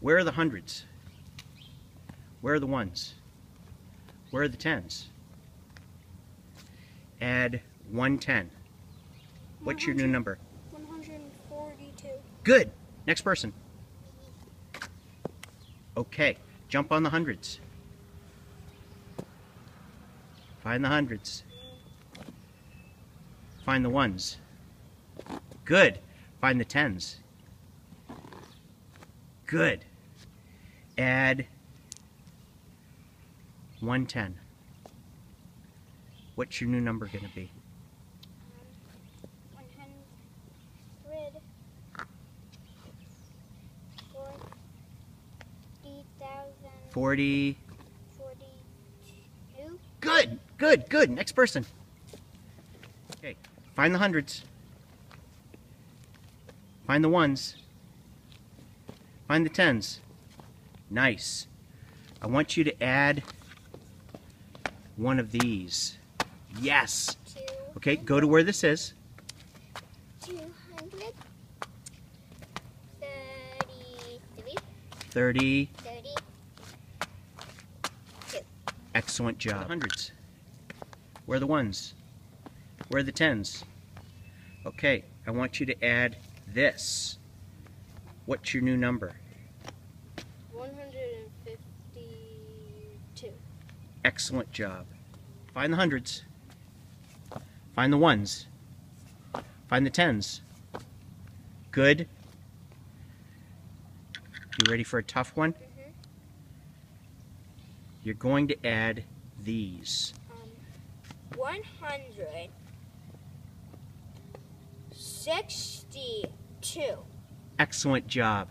Where are the hundreds? Where are the ones? Where are the tens? Add 110. What's your new number? 142. Good. Next person. Okay. Jump on the hundreds. Find the hundreds. Find the ones. Good. Find the tens. Good. Add 110. What's your new number going to be? 40. 42. Good, good, good. Next person. Okay, find the hundreds. Find the ones. Find the tens. Nice. I want you to add one of these. Yes. Okay, go to where this is. 200. 33. 30. 30. Excellent job. Hundreds. Where are the ones? Where are the tens? Okay, I want you to add this. What's your new number? 152. Excellent job. Find the hundreds. Find the ones. Find the tens. Good. You ready for a tough one? Mhm. You're going to add these. Um, 100. 62. Excellent job.